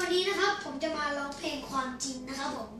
วันนี้นะครับ ผมจะมาร้องเพลงความจริงนะครับผม